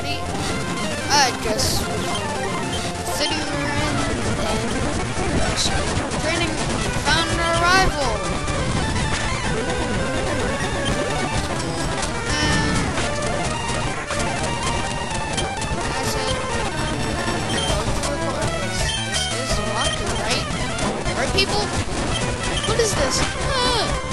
body. I just sitting around and training found a rival. I said, this is people? What is this? Ah.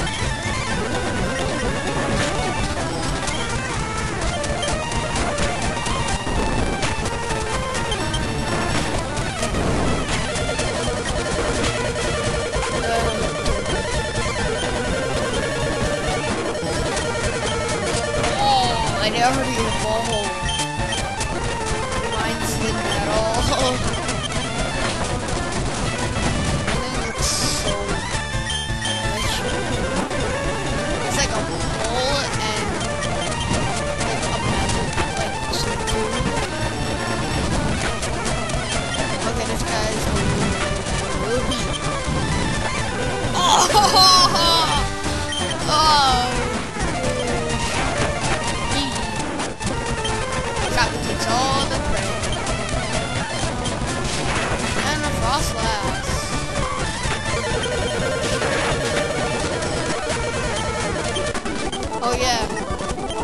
all the. And a. Oh yeah,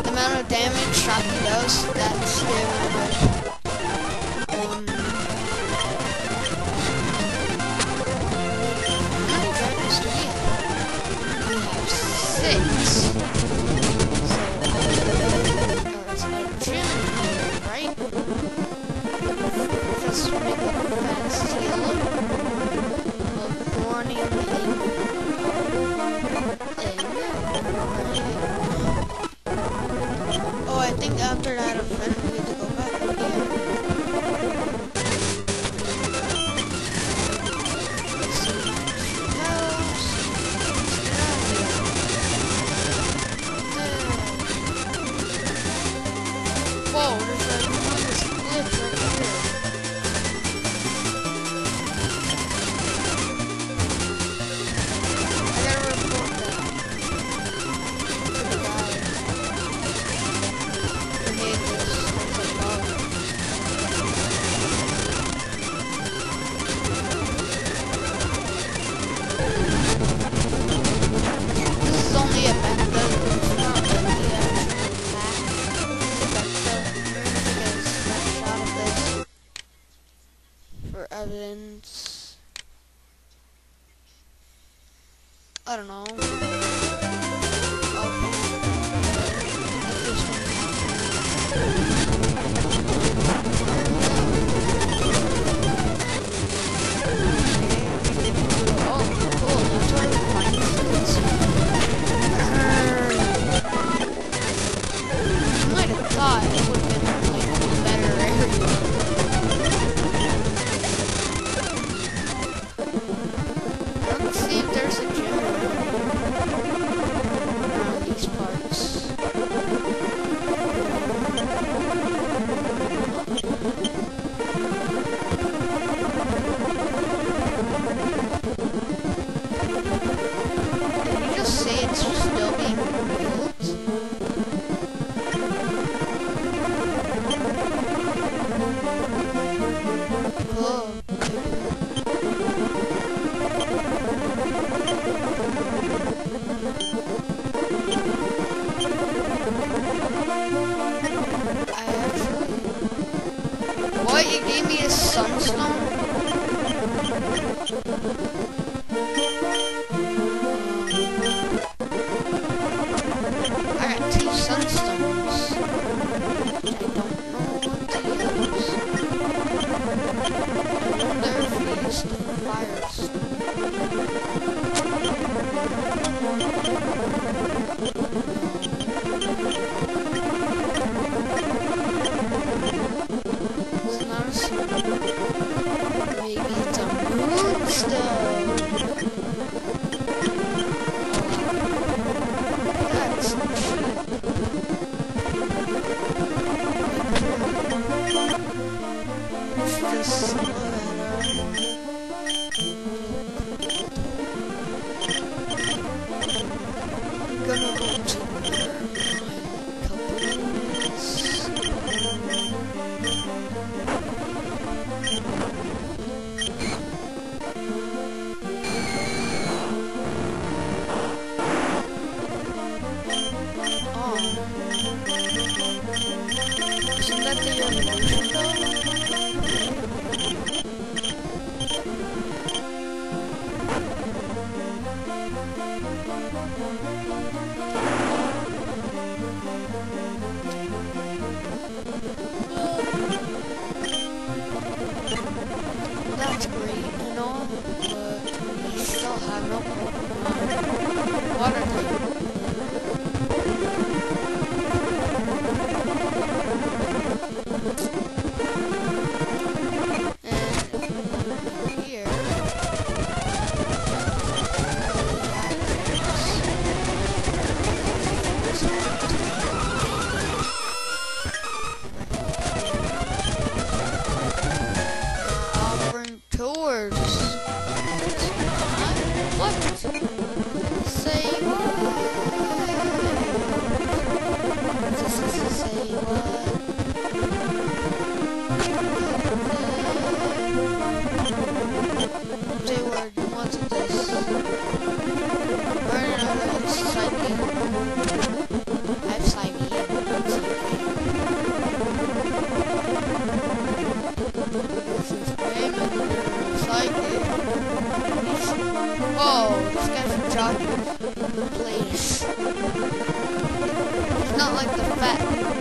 the amount of damage shocking does, that's the? We have six. not like the fat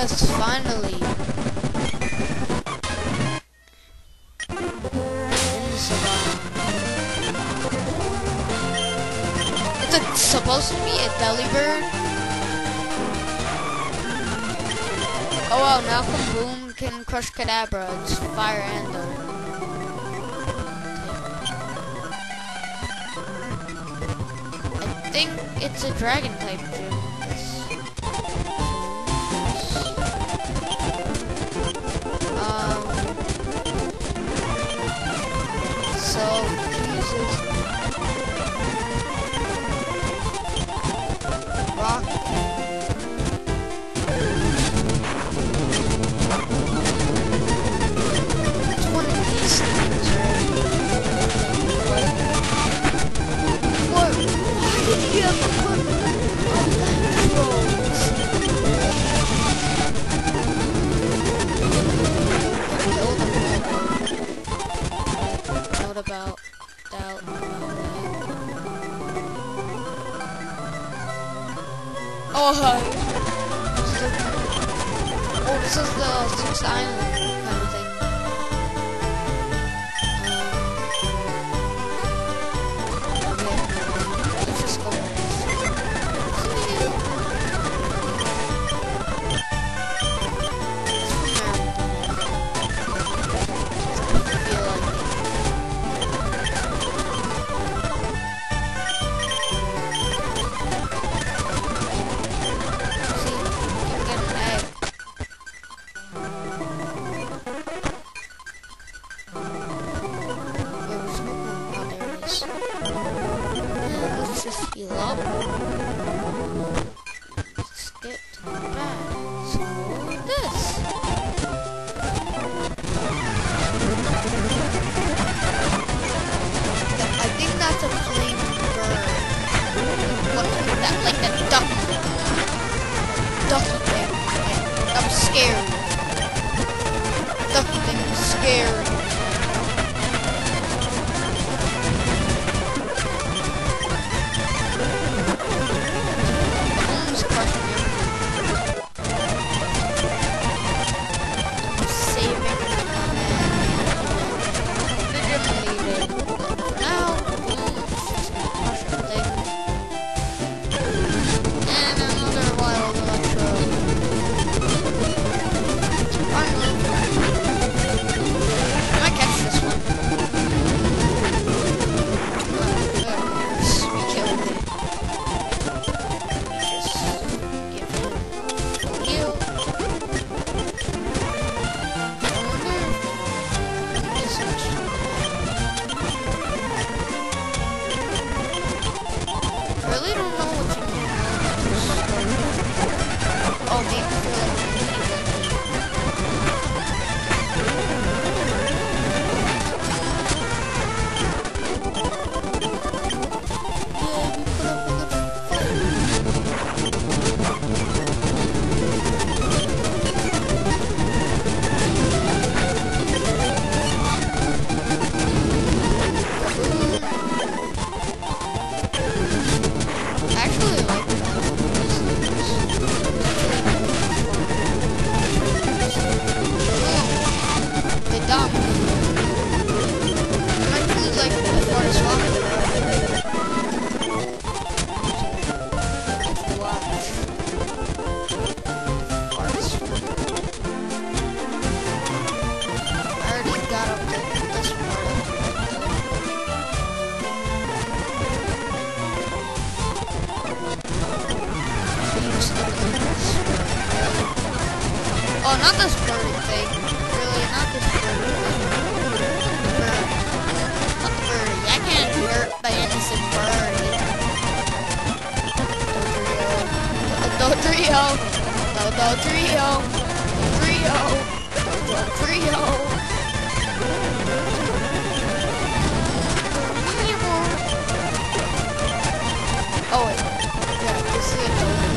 Yes, finally. It's a, supposed to be a Delibird. Oh well, Malcolm Boom can crush Kadabra. It's fire and. I think it's a dragon type too. Um, so, Jesus. Oh hayır. Olsuz da olsuz aynı. Ducky thing. I'm scared. Ducky thing is scary. Trio! Oh. Trio! Oh. Oh. oh wait. Yeah, this is.